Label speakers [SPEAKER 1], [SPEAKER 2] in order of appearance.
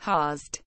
[SPEAKER 1] Hazd.